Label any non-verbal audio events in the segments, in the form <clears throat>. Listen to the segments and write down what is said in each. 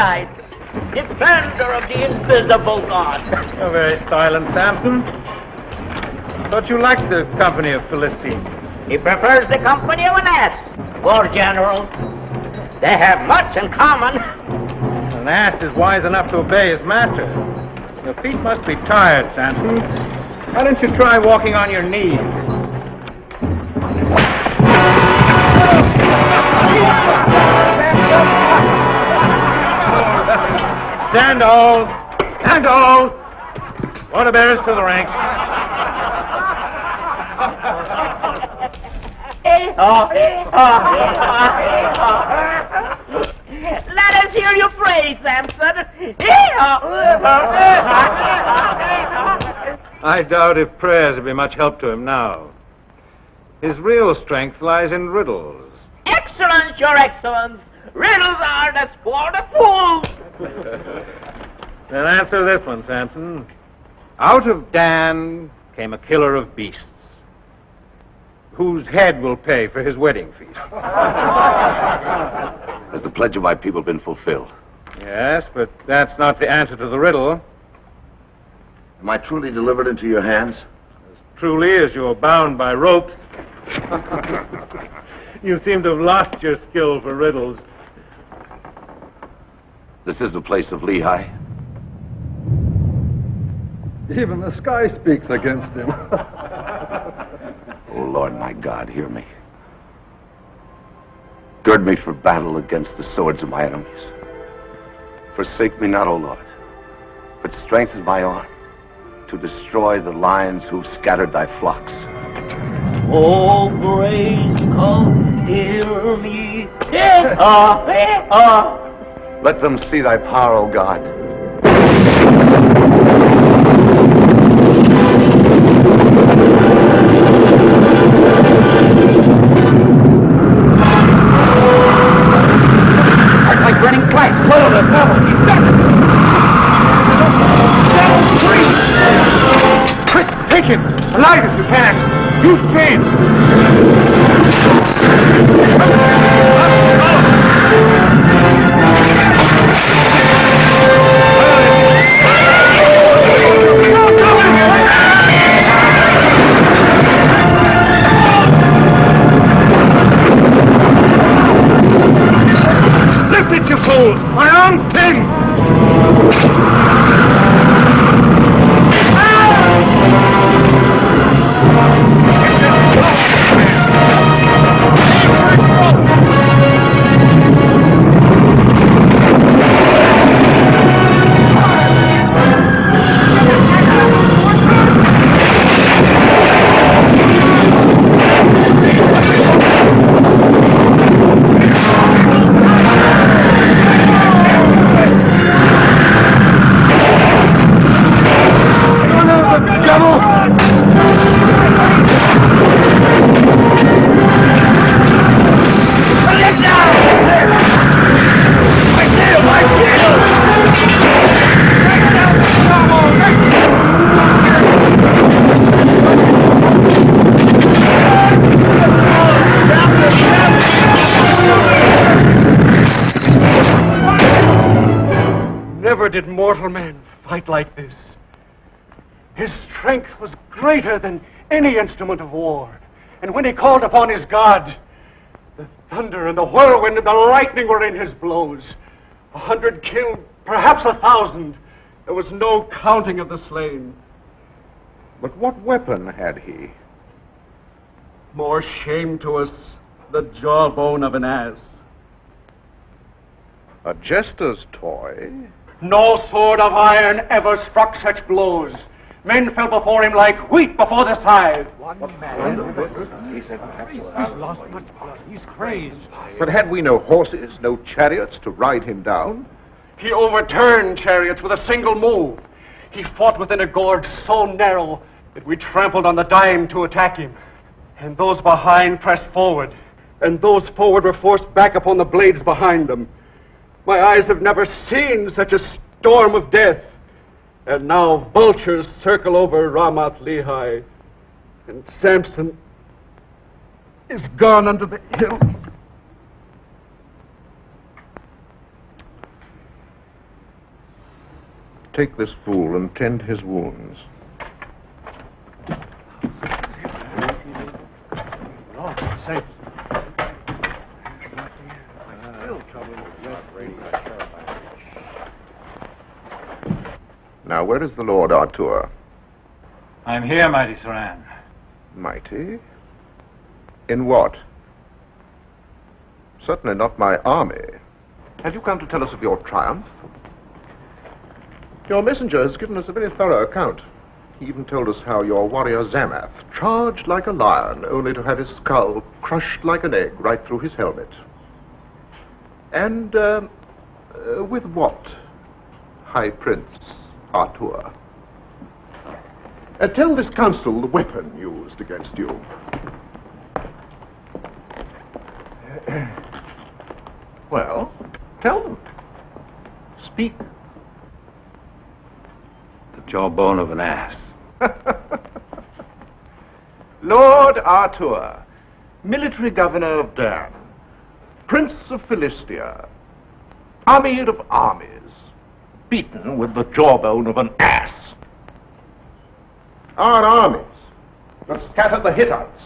Defender of the invisible God. You're very silent, Samson. Thought you liked the company of Philistines. He prefers the company of an ass. War general. they have much in common. An ass is wise enough to obey his master. Your feet must be tired, Samson. Why don't you try walking on your knees? <laughs> Stand all! Stand all! Water bearers to the ranks. Let us hear you pray, Samson. I doubt if prayers would be much help to him now. His real strength lies in riddles. Excellence, Your Excellence. Riddles are the sport of fools. <laughs> Then answer this one, Samson. Out of Dan came a killer of beasts. Whose head will pay for his wedding feast? <laughs> Has the pledge of my people been fulfilled? Yes, but that's not the answer to the riddle. Am I truly delivered into your hands? As truly as you are bound by ropes. <laughs> you seem to have lost your skill for riddles. This is the place of Lehi. Even the sky speaks against him. <laughs> Oh, Lord my God, hear me. Gird me for battle against the swords of my enemies. Forsake me not, O Lord, but strengthen my arm to destroy the lions who've scattered thy flocks. Oh, grace, come hear me. Ah, ah. Let them see thy power, O God. Like three. Quick, take him. Alive if you can. Use chains. Lift it, you fool! Did mortal man fight like this. His strength was greater than any instrument of war. And when he called upon his God, the thunder and the whirlwind and the lightning were in his blows. A hundred killed, perhaps a thousand. There was no counting of the slain. But what weapon had he? More shame to us, the jawbone of an ass. A jester's toy? No sword of iron ever struck such blows. Men fell before him like wheat before the scythe. One man. He said, He's lost much blood. He's crazed. But had we no horses, no chariots to ride him down? He overturned chariots with a single move. He fought within a gorge so narrow that we trampled on the dime to attack him. And those behind pressed forward. And those forward were forced back upon the blades behind them. My eyes have never seen such a storm of death. And now vultures circle over Ramath Lehi. And Samson is gone under the hill. take this fool and tend his wounds. Now, where is the Lord Ahtur? I'm here, mighty Saran. Mighty? In what? Certainly not my army. Have you come to tell us of your triumph? Your messenger has given us a very thorough account. He even told us how your warrior Zamath charged like a lion, only to have his skull crushed like an egg right through his helmet. And uh, uh, with what, High Prince Ahtur? Uh, tell this council the weapon used against you. <clears throat> well, tell them. Speak. The jawbone of an ass. <laughs> Lord Ahtur, military governor of Dan, prince of Philistia, army of armies, beaten with the jawbone of an ass. Our armies that scattered the Hittites,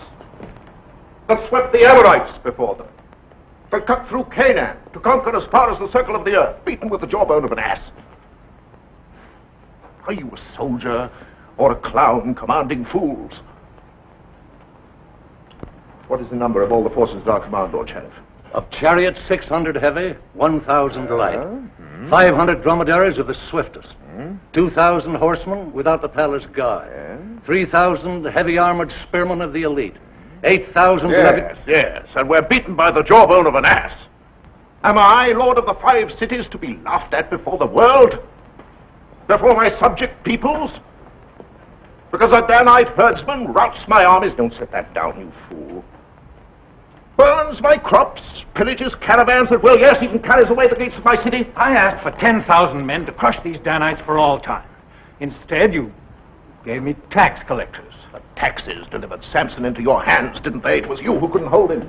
that swept the Amorites before them, that cut through Canaan to conquer as far as the circle of the earth, beaten with the jawbone of an ass. Are you a soldier or a clown commanding fools? What is the number of all the forces at our command, Lord Sharif? Of chariots, 600 heavy, 1,000 light. Uh, 500 dromedaries of the swiftest. 2,000 horsemen without the palace guard. 3,000 heavy armored spearmen of the elite. 8,000 Yes, yes, and we're beaten by the jawbone of an ass. Am I, lord of the five cities, to be laughed at before the world? Before my subject peoples? Because a Danite herdsman routs my armies? Don't set that down, you fool. Burns my crops, pillages caravans at will, yes, even carries away the gates of my city. I asked for 10,000 men to crush these Danites for all time. Instead, you gave me tax collectors. The taxes delivered Samson into your hands, didn't they? It was you who couldn't hold him.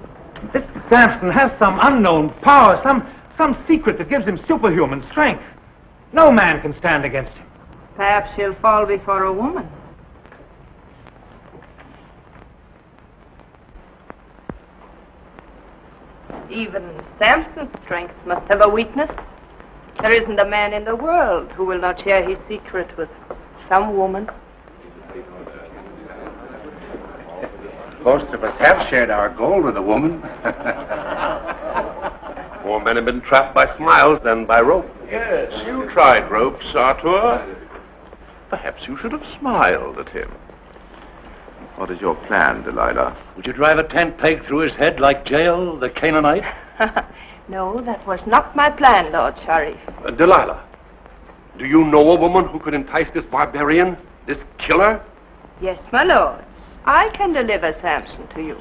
This Samson has some unknown power, some, some secret that gives him superhuman strength. No man can stand against him. Perhaps he'll fall before a woman. Even Samson's strength must have a weakness. There isn't a man in the world who will not share his secret with some woman. Most of us have shared our gold with a woman. <laughs> More men have been trapped by smiles than by rope. Yes, you tried ropes, Ahtur. Perhaps you should have smiled at him. What is your plan, Delilah? Would you drive a tent peg through his head like Jael, the Canaanite? <laughs> no, that was not my plan, Lord Sharif. Uh, Delilah, do you know a woman who could entice this barbarian, this killer? Yes, my lords. I can deliver Samson to you.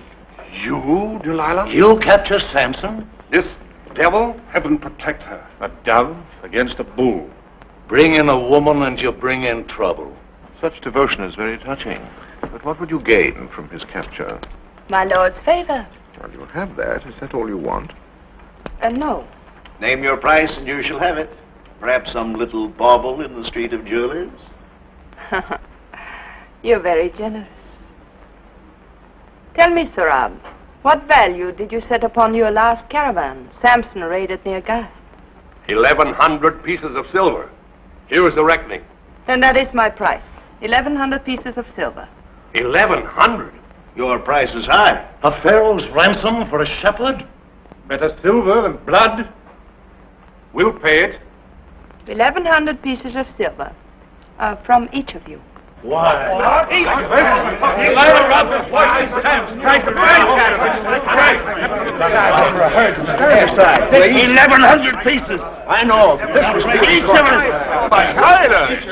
You, Delilah? You'll capture Samson? This devil? Heaven protect her. A dove against a bull. Bring in a woman and you bring in trouble. Such devotion is very touching. But what would you gain from his capture? My lord's favor. Well, you'll have that. Is that all you want? Uh, no. Name your price and you shall have it. Perhaps some little bauble in the street of jewelers. <laughs> You're very generous. Tell me, Saran, what value did you set upon your last caravan Samson raided near Gath? Eleven hundred pieces of silver. Here is the reckoning. Then that is my price. Eleven hundred pieces of silver. Eleven hundred? Your price is high. A pharaoh's ransom for a shepherd? Better silver than blood. We'll pay it. Eleven hundred pieces of silver. Uh, from each of you. Why? Delilah robbed us twice Samson. Tried to Eleven hundred pieces. I know. Each of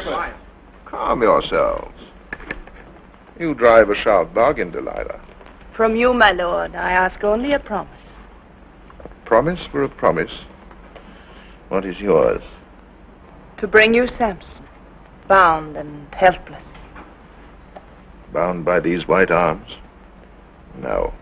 us. Calm yourselves. You drive a sharp bargain, Delilah. From you, my lord, I ask only a promise. Promise for a promise. What is yours? To bring you Samson, bound and helpless. Bound by these white arms? No.